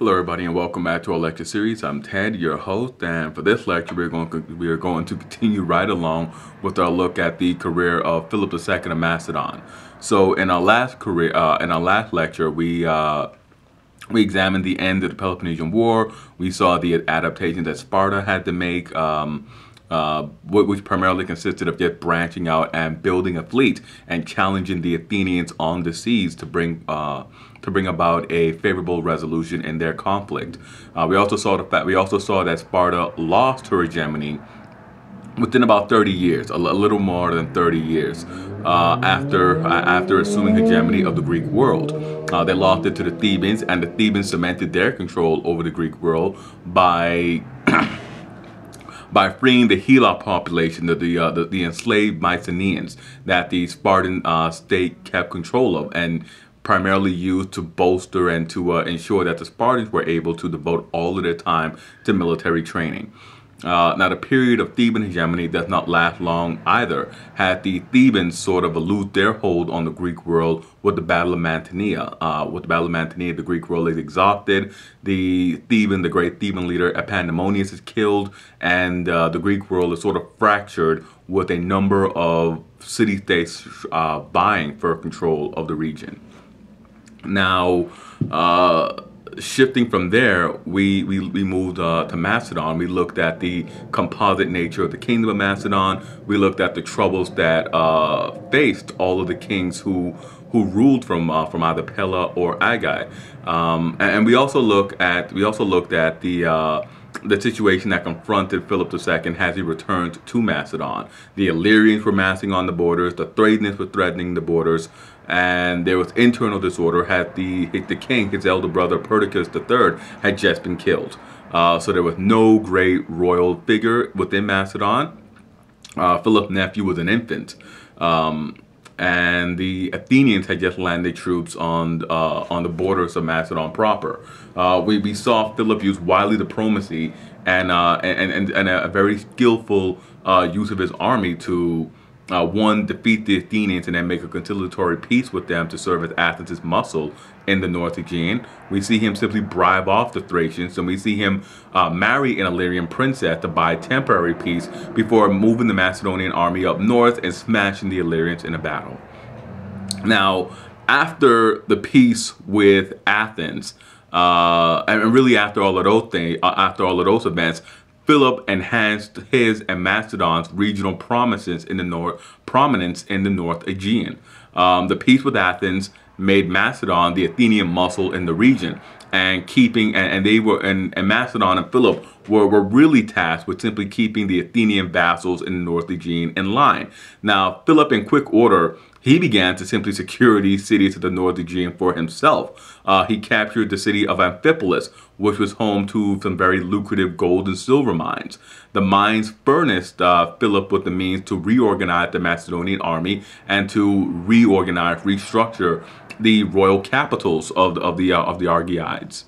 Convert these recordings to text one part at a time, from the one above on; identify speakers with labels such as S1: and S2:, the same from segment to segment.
S1: Hello everybody and welcome back to our lecture series. I'm Ted, your host, and for this lecture we're going to, we are going to continue right along with our look at the career of Philip II of Macedon. So in our last career, uh, in our last lecture, we uh, we examined the end of the Peloponnesian War. We saw the adaptation that Sparta had to make. Um, uh, which primarily consisted of just branching out and building a fleet and challenging the Athenians on the seas to bring uh, to bring about a favorable resolution in their conflict. Uh, we also saw the fact we also saw that Sparta lost her hegemony within about 30 years, a, little more than 30 years uh, after uh, after assuming hegemony of the Greek world. Uh, they lost it to the Thebans, and the Thebans cemented their control over the Greek world by by freeing the Helot population, the the, uh, the, the, enslaved Messenians that the Spartan uh, state kept control of, and primarily used to bolster and to uh, ensure that the Spartans were able to devote all of their time to military training. Uh, now, the period of Theban hegemony does not last long either, had the Thebans sort of lose their hold on the Greek world with the Battle of Mantinea. Uh, with the Battle of Mantinea, the Greek world is exhausted. The Theban, the great Theban leader Epaminondas is killed, and uh, the Greek world is sort of fractured with a number of city-states uh, vying for control of the region. Now, uh, shifting from there, we, we, we moved uh, to Macedon. We looked at the composite nature of the kingdom of Macedon. We looked at the troubles that uh, faced all of the kings who who ruled from uh, from either Pella or Aigai. Um, and, and, we also look at we also looked at the uh, the situation that confronted Philip II as he returned to Macedon. The Illyrians were massing on the borders, the Thracians were threatening the borders, and there was internal disorder. Had the the king, his elder brother Perdiccas III, had just been killed. Uh, so there was no great royal figure within Macedon. Uh, Philip's nephew was an infant. Um, and the Athenians had just landed troops on uh, on the borders of Macedon proper. Uh, we, we saw Philip use wily diplomacy and, uh, and, and, and a very skillful uh, use of his army to uh, one, defeat the Athenians and then make a conciliatory peace with them to serve as Athens' muscle in the North Aegean. We see him simply bribe off the Thracians, and we see him uh, marry an Illyrian princess to buy temporary peace before moving the Macedonian army up north and smashing the Illyrians in a battle. Now, after the peace with Athens, uh, and really after all of those things, uh, after all of those events, Philip enhanced his and Macedon's regional prominence in the north, prominence in the North Aegean. Um, the peace with Athens made Macedon the Athenian muscle in the region, and keeping and, and they were and, and, Macedon and Philip were, were really tasked with simply keeping the Athenian vassals in the North Aegean in line. Now, Philip, in quick order, he began to simply secure these cities of the North Aegean for himself. Uh, he captured the city of Amphipolis, which was home to some very lucrative gold and silver mines. The mines furnished uh, Philip with the means to reorganize the Macedonian army and to reorganize, restructure the royal capitals of the, of the, uh, of the Argeads.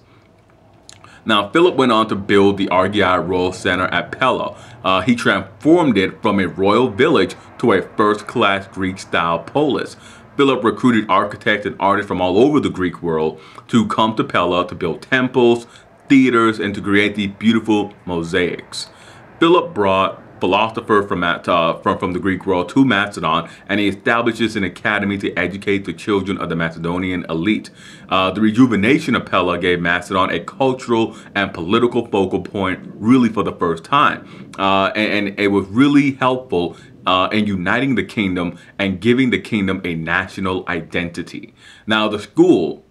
S1: Now, Philip went on to build the Argead Royal Center at Pella. Uh, he transformed it from a royal village to a first-class Greek-style polis. Philip recruited architects and artists from all over the Greek world to come to Pella to build temples, theaters, and to create these beautiful mosaics. Philip brought philosopher from, uh, from, from the Greek world to Macedon, and he establishes an academy to educate the children of the Macedonian elite. Uh, the rejuvenation of Pella gave Macedon a cultural and political focal point really for the first time. Uh, and, and, it was really helpful uh, in uniting the kingdom and giving the kingdom a national identity. Now, the school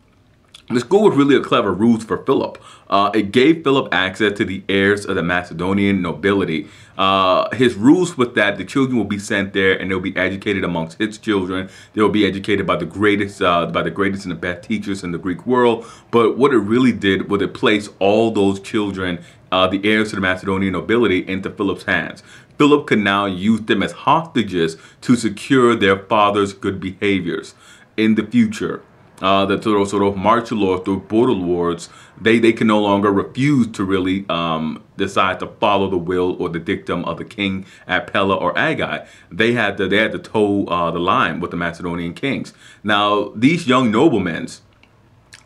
S1: the school was really a clever ruse for Philip. Uh, it gave Philip access to the heirs of the Macedonian nobility. Uh, his rules with that, the children will be sent there and they'll be educated amongst his children. They'll be educated by the greatest, uh, by the greatest and the best teachers in the Greek world. But what it really did was it placed all those children, uh, the heirs to the Macedonian nobility, into Philip's hands. Philip could now use them as hostages to secure their father's good behaviors in the future uh, that sort of, martial law through border wars, they, they can no longer refuse to really um, decide to follow the will or the dictum of the king at Pella or Aigai. They had to, they had to toe uh, the line with the Macedonian kings. Now, these young noblemen,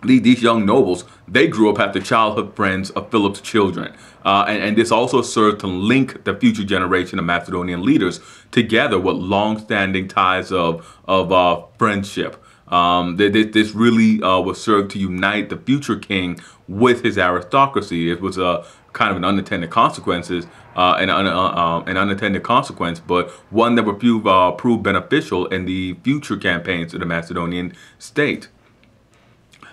S1: these young nobles, they grew up the childhood friends of Philip's children. Uh, and, and, this also served to link the future generation of Macedonian leaders together with long-standing ties of, of uh, friendship. Um, this really uh, was served to unite the future king with his aristocracy. It was a kind of an unintended consequences, uh, an, uh, uh, an unintended consequence, but one that would prove, uh, prove beneficial in the future campaigns of the Macedonian state.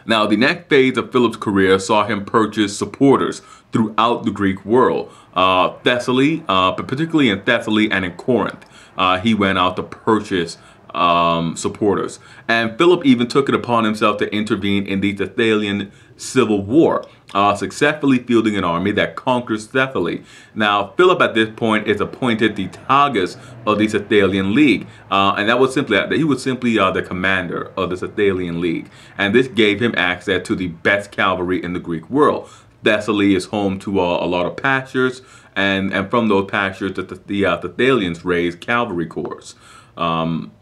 S1: Now, the next phase of Philip's career saw him purchase supporters throughout the Greek world. Uh, Thessaly, uh, but particularly in Thessaly and in Corinth, uh, he went out to purchase um, supporters. And Philip even took it upon himself to intervene in the Thessalian civil war, uh, successfully fielding an army that conquers Thessaly. Now, Philip at this point is appointed the Tagus of the Thessalian League, uh, and that was simply that he was simply uh, the commander of the Thessalian League, and this gave him access to the best cavalry in the Greek world. Thessaly is home to uh, a lot of pastures, and, and from those pastures, the, the, uh, Thessalians raised cavalry corps. Um,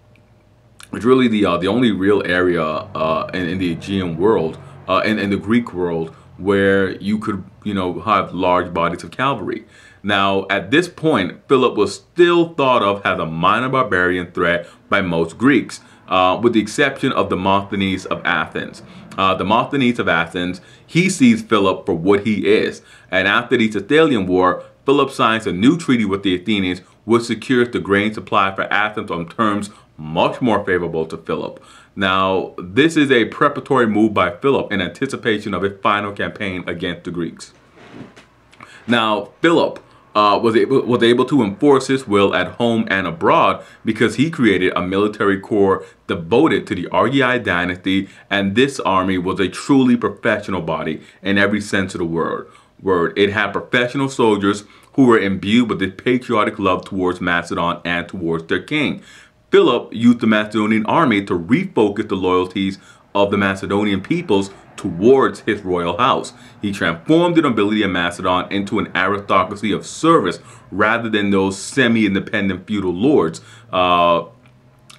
S1: it's really the uh, the only real area uh, in, in, the Aegean world, uh, in, in the Greek world, where you could you know have large bodies of cavalry. Now, at this point, Philip was still thought of as a minor barbarian threat by most Greeks, uh, with the exception of Demosthenes of Athens. Uh, Demosthenes of Athens, he sees Philip for what he is, and after the Thessalian War, Philip signs a new treaty with the Athenians, which secures the grain supply for Athens on terms much more favorable to Philip. Now, this is a preparatory move by Philip in anticipation of a final campaign against the Greeks. Now, Philip uh, was, able, was able to enforce his will at home and abroad because he created a military corps devoted to the Argead dynasty, and this army was a truly professional body in every sense of the word. Word. It had professional soldiers who were imbued with a patriotic love towards Macedon and towards their king. Philip used the Macedonian army to refocus the loyalties of the Macedonian peoples towards his royal house. He transformed the nobility of Macedon into an aristocracy of service rather than those semi-independent feudal lords uh,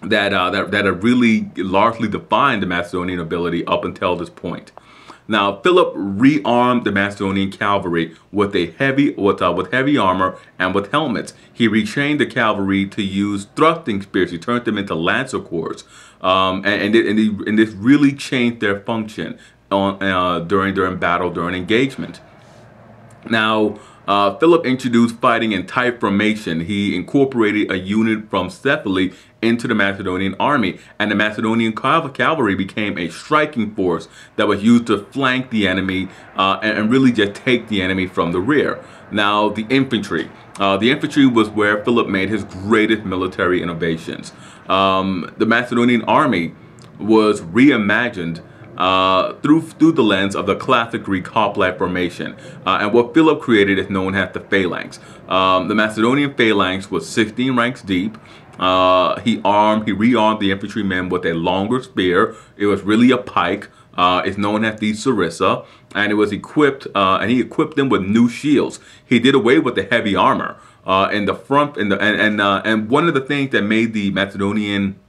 S1: that, uh, that, that have really largely defined the Macedonian nobility up until this point. Now, Philip rearmed the Macedonian cavalry with a heavy with, uh, with heavy armor and with helmets. He retrained the cavalry to use thrusting spears. He turned them into lancer corps, um, and and, it, and, and, this really changed their function on uh, during during battle during engagement. Now, uh, Philip introduced fighting in tight formation. He incorporated a unit from Thessaly into the Macedonian army, and the Macedonian cavalry became a striking force that was used to flank the enemy uh, and, and, really just take the enemy from the rear. Now, the infantry. Uh, the infantry was where Philip made his greatest military innovations. Um, the Macedonian army was reimagined uh, through through the lens of the classic Greek hoplite formation. Uh, and what Philip created is known as the phalanx. Um, the Macedonian phalanx was 16 ranks deep. Uh, he armed, he rearmed the infantrymen with a longer spear. It was really a pike. Uh, it's known as the sarissa, and it was equipped, uh, and he equipped them with new shields. He did away with the heavy armor uh, in the front, in the and and uh, and one of the things that made the Macedonian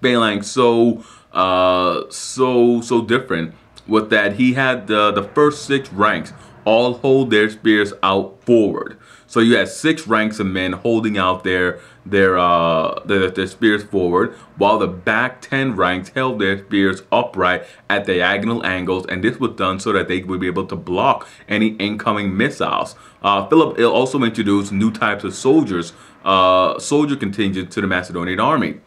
S1: phalanx so uh, so so different was that he had the the first six ranks all hold their spears out forward. So you had six ranks of men holding out their their uh their, their spears forward, while the back ten ranks held their spears upright at diagonal angles, and this was done so that they would be able to block any incoming missiles. Uh, Philip also introduced new types of soldiers, uh, soldier contingent to the Macedonian army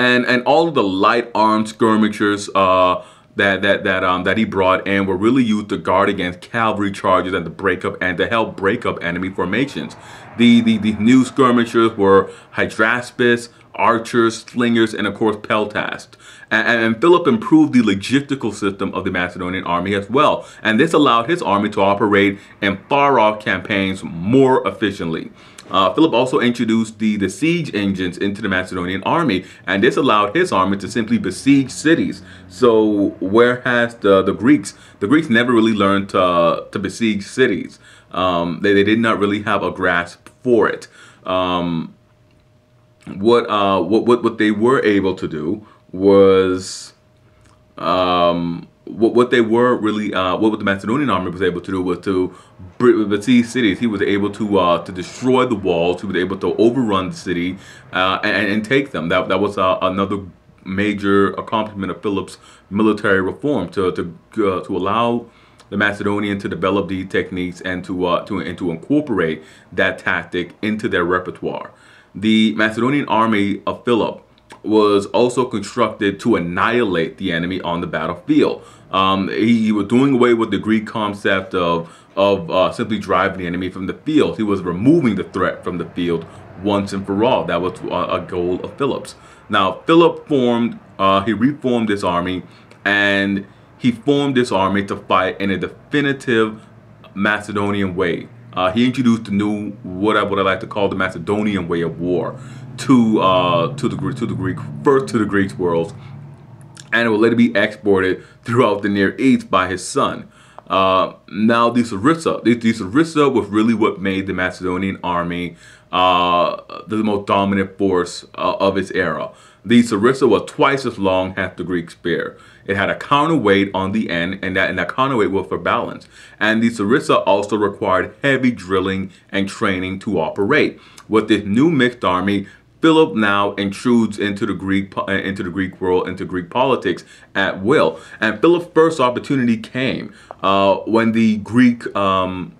S1: and and all of the light armed skirmishers uh, that that that um that he brought in were really used to guard against cavalry charges and to break up and to help break up enemy formations. The the, the new skirmishers were Hydraspes, archers, slingers, and of course peltasts. And, and, Philip improved the logistical system of the Macedonian army as well, and this allowed his army to operate in far-off campaigns more efficiently. Uh, Philip also introduced the, the siege engines into the Macedonian army, and this allowed his army to simply besiege cities. So whereas the, the Greeks, the Greeks never really learned to, to besiege cities. Um, they, they did not really have a grasp for it. Um, what, uh, what, what, what they were able to do was um, what, what they were really, uh, what the Macedonian army was able to do was to besiege cities. He was able to uh, to destroy the walls. He was able to overrun the city uh, and, and, take them. That that was uh, another major accomplishment of Philip's military reform to to uh, to allow the Macedonian to develop these techniques and to uh, to and to incorporate that tactic into their repertoire. The Macedonian army of Philip was also constructed to annihilate the enemy on the battlefield. Um, he, he, was doing away with the Greek concept of of uh, simply driving the enemy from the field. He was removing the threat from the field once and for all. That was a, a goal of Philip's. Now, Philip formed, uh, he reformed this army, and he formed this army to fight in a definitive Macedonian way. Uh, he introduced the new, what I, what I like to call the Macedonian way of war to uh, to the to the Greek first to the Greek world, and it will later be exported throughout the Near East by his son. Uh, now, the Sarissa, the, the Sarissa was really what made the Macedonian army uh, the most dominant force uh, of its era. The Sarissa was twice as long as the Greek spear. It had a counterweight on the end, and that, and that counterweight was for balance. And the Sarissa also required heavy drilling and training to operate. With this new mixed army, Philip now intrudes into the Greek uh, into the Greek world, into Greek politics at will. And Philip's first opportunity came uh, when the Greek um,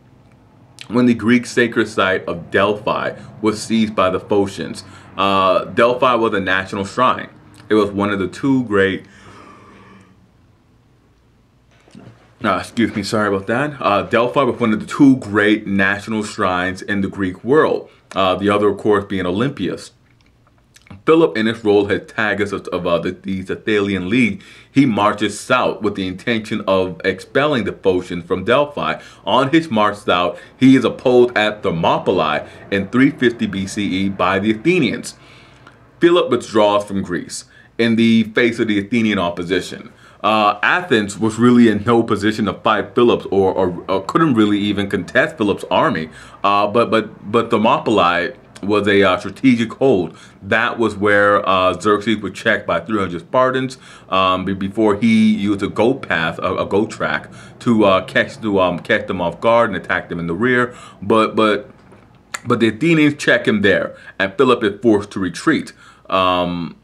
S1: when the Greek sacred site of Delphi was seized by the Phocians. Uh, Delphi was a national shrine. It was one of the two great uh, excuse me, sorry about that. Uh, Delphi was one of the two great national shrines in the Greek world. Uh, the other, of course, being Olympias. Philip, in his role as Tagus of, of uh, the, the League, he marches south with the intention of expelling the Phocians from Delphi. On his march south, he is opposed at Thermopylae in 350 BCE by the Athenians. Philip withdraws from Greece in the face of the Athenian opposition. Uh, Athens was really in no position to fight Philip's or, or, or couldn't really even contest Philip's army. Uh, but but but Thermopylae was a uh, strategic hold. That was where uh, Xerxes was checked by 300 Spartans um, before he used a goat path, a, a goat track, to uh, catch to um, catch them off guard and attack them in the rear. But but but the Athenians check him there, and Philip is forced to retreat. Um,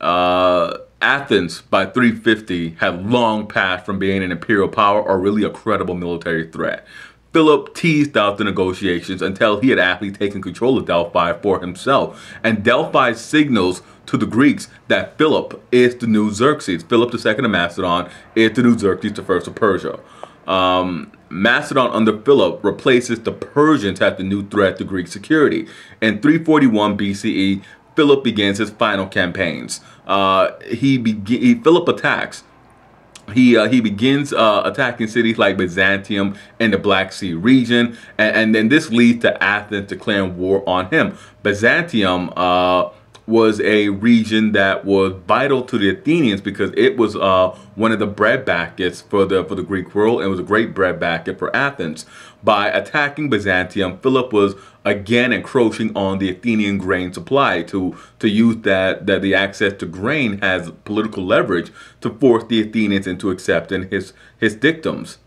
S1: uh, Athens by 350 had long passed from being an imperial power or really a credible military threat. Philip teased out the negotiations until he had actually taken control of Delphi for himself. And Delphi signals to the Greeks that Philip is the new Xerxes. Philip II of Macedon is the new Xerxes first of Persia. Um, Macedon under Philip replaces the Persians as the new threat to Greek security. In 341 BCE, Philip begins his final campaigns. Uh, he, he Philip attacks he uh, he begins uh, attacking cities like Byzantium and the Black Sea region, and, and, then this leads to Athens declaring war on him. Byzantium uh, was a region that was vital to the Athenians because it was uh, one of the breadbaskets for the for the Greek world. And was a great breadbasket for Athens. By attacking Byzantium, Philip was again encroaching on the Athenian grain supply to to use that that the access to grain has political leverage to force the Athenians into accepting his his dictums.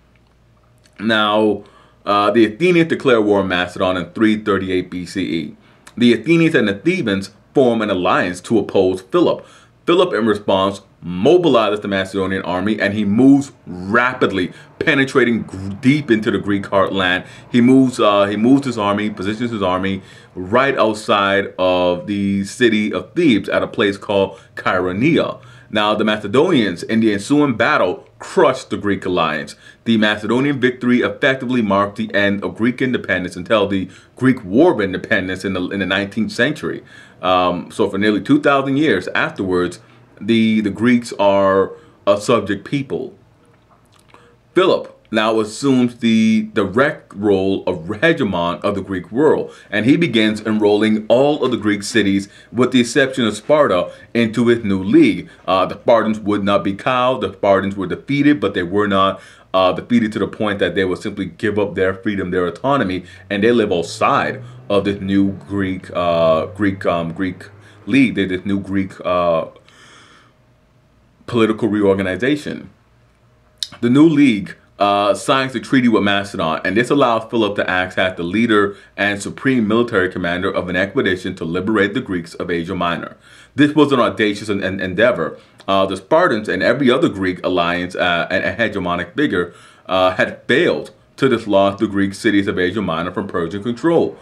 S1: Now, uh, the Athenians declare war on Macedon in 338 BCE. The Athenians and the Thebans form an alliance to oppose Philip. Philip, in response, mobilizes the Macedonian army and he moves rapidly, penetrating deep into the Greek heartland. He moves, uh, he moves his army, positions his army right outside of the city of Thebes at a place called Chaeronea. Now, the Macedonians in the ensuing battle crushed the Greek alliance. The Macedonian victory effectively marked the end of Greek independence until the Greek War of Independence in the, in the 19th century. Um, so for nearly 2,000 years afterwards, the, the Greeks are a subject people. Philip now assumes the direct role of hegemon of the Greek world, and he begins enrolling all of the Greek cities, with the exception of Sparta, into his new league. Uh, the Spartans would not be cowed. The Spartans were defeated, but they were not uh, defeated to the point that they would simply give up their freedom, their autonomy, and they live outside of this new Greek uh, Greek um, Greek league. This new Greek uh, political reorganization. The new league uh, signs the treaty with Macedon, and this allows Philip to act as the leader and supreme military commander of an expedition to liberate the Greeks of Asia Minor. This was an audacious en- en- endeavor. Uh, the Spartans and every other Greek alliance uh, and, and hegemonic figure uh, had failed to dislodge the Greek cities of Asia Minor from Persian control.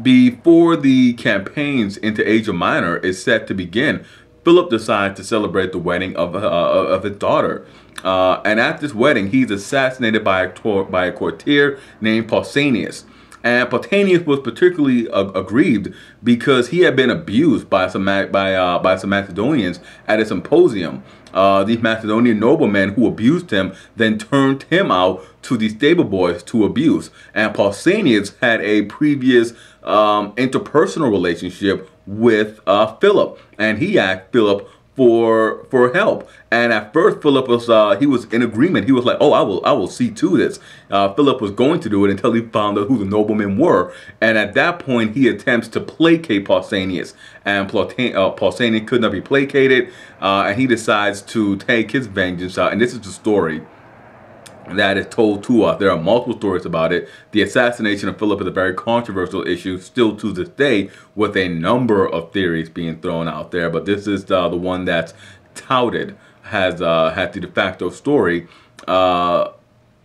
S1: Before the campaigns into Asia Minor is set to begin, Philip decides to celebrate the wedding of, uh, of his daughter. Uh, and at this wedding, he's assassinated by a, by a courtier named Pausanias. And Pausanias was particularly uh, aggrieved because he had been abused by some by uh, by some Macedonians at a symposium. Uh, these Macedonian noblemen who abused him then turned him out to the stable boys to abuse. And Pausanias had a previous um, interpersonal relationship with uh, Philip, and he asked Philip for for help. And at first, Philip was uh, he was in agreement. He was like, "Oh, I will I will see to this." Uh, Philip was going to do it until he found out who the noblemen were. And at that point, he attempts to placate Pausanias, and uh, Pausanias could not be placated, uh, and he decides to take his vengeance out. And this is the story that is told to us. There are multiple stories about it. The assassination of Philip is a very controversial issue still to this day with a number of theories being thrown out there. But this is uh, the one that's touted has uh, had the de facto story. Uh,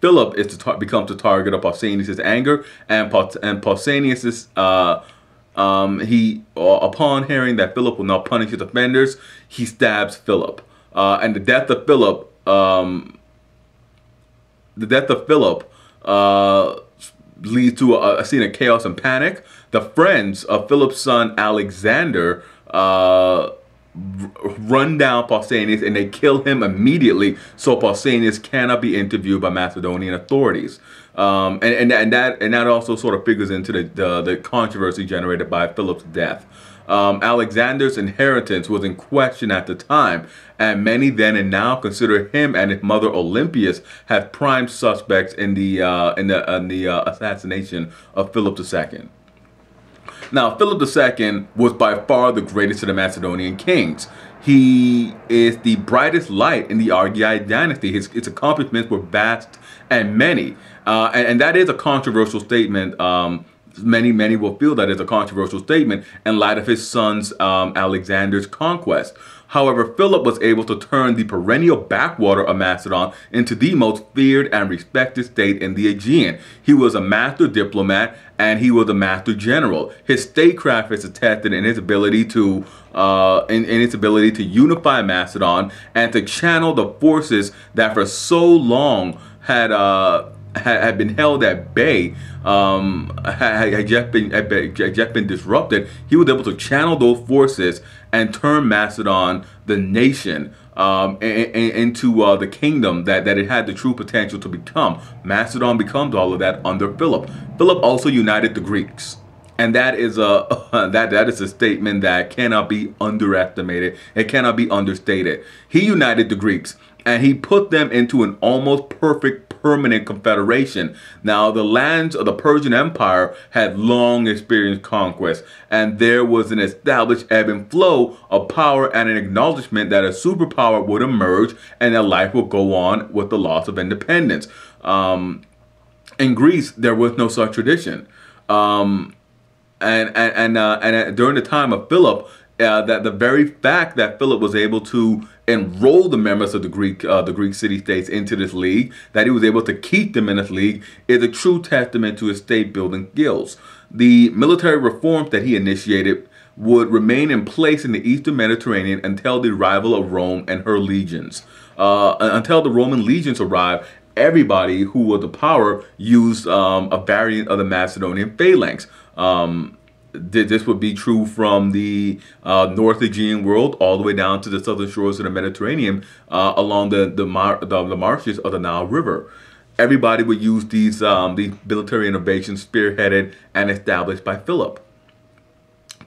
S1: Philip is to becomes the target of Pausanias' anger, and pa- and Pausanias' uh, um, he uh, upon hearing that Philip will not punish his offenders, he stabs Philip, uh, and the death of Philip um, the death of Philip uh, leads to a, a, scene of chaos and panic. The friends of Philip's son Alexander uh, run down Pausanias and they kill him immediately so Pausanias cannot be interviewed by Macedonian authorities. Um, and, and, and, that, and that also sort of figures into the, the, the controversy generated by Philip's death. Um, Alexander's inheritance was in question at the time, and many then and now consider him and his mother Olympias as prime suspects in the uh, in the, in the uh, assassination of Philip II. Now, Philip II was by far the greatest of the Macedonian kings. He is the brightest light in the Argead dynasty. His, his accomplishments were vast and many. Uh, and, and, that is a controversial statement um, many, many will feel that is a controversial statement in light of his son's um, Alexander's conquest. However, Philip was able to turn the perennial backwater of Macedon into the most feared and respected state in the Aegean. He was a master diplomat and he was a master general. His statecraft is attested in his ability to uh, in, in its ability to unify Macedon and to channel the forces that for so long had uh, had, been held at bay, um, had, had, just been, had just been disrupted, he was able to channel those forces and turn Macedon, the nation, um, into uh, the kingdom that, that it had the true potential to become. Macedon becomes all of that under Philip. Philip also united the Greeks. And that is a that that is a statement that cannot be underestimated. It cannot be understated. He united the Greeks and he put them into an almost perfect permanent confederation. Now, the lands of the Persian Empire had long experienced conquest, and there was an established ebb and flow of power and an acknowledgement that a superpower would emerge and that life would go on with the loss of independence. Um, in Greece, there was no such tradition. Um, and and and, uh, and uh, during the time of Philip, uh, that the very fact that Philip was able to enroll the members of the Greek uh, the Greek city states into this league, that he was able to keep them in this league, is a true testament to his state building skills. The military reforms that he initiated would remain in place in the eastern Mediterranean until the arrival of Rome and her legions. Uh, until the Roman legions arrived, everybody who was the power used um, a variant of the Macedonian phalanx. Um, this would be true from the uh, North Aegean world all the way down to the southern shores of the Mediterranean uh, along the the, mar- the, the marshes of the Nile River. Everybody would use these um, these military innovations spearheaded and established by Philip.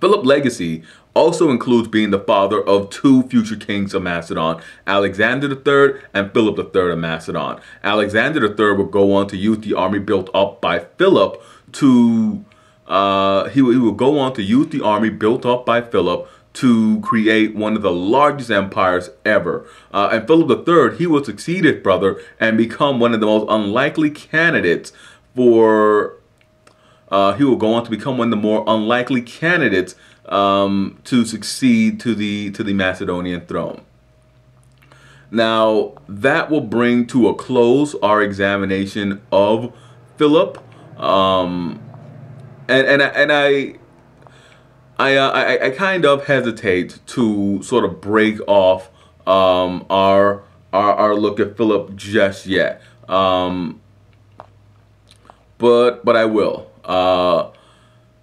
S1: Philip's legacy also includes being the father of two future kings of Macedon, Alexander III and Philip III of Macedon. Alexander III would go on to use the army built up by Philip to uh, he, he will go on to use the army built up by Philip to create one of the largest empires ever. Uh, and Philip III, he will succeed his brother and become one of the most unlikely candidates for. Uh, he will go on to become one of the more unlikely candidates um, to succeed to the to the Macedonian throne. Now that will bring to a close our examination of Philip, um, and and and I I, uh, I, I kind of hesitate to sort of break off um, our, our our look at Philip just yet, um, but but I will. Uh,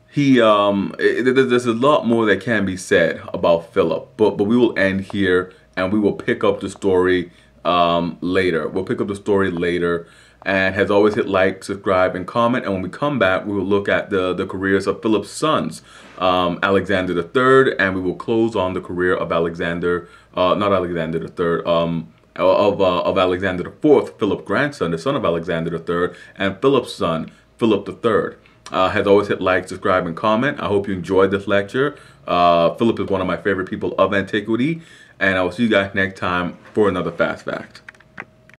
S1: he um, it, there's a lot more that can be said about Philip, but but we will end here and we will pick up the story um, later. We'll pick up the story later and has always hit like, subscribe, and comment. And when we come back, we will look at the, the careers of Philip's sons, um, Alexander III, and we will close on the career of Alexander, uh, not Alexander III, um, of, uh, of Alexander IV, Philip grandson, the son of Alexander III, and Philip's son, Philip III. Uh, has always hit like, subscribe, and comment. I hope you enjoyed this lecture. Uh, Philip is one of my favorite people of antiquity, and I will see you guys next time for another Fast Fact.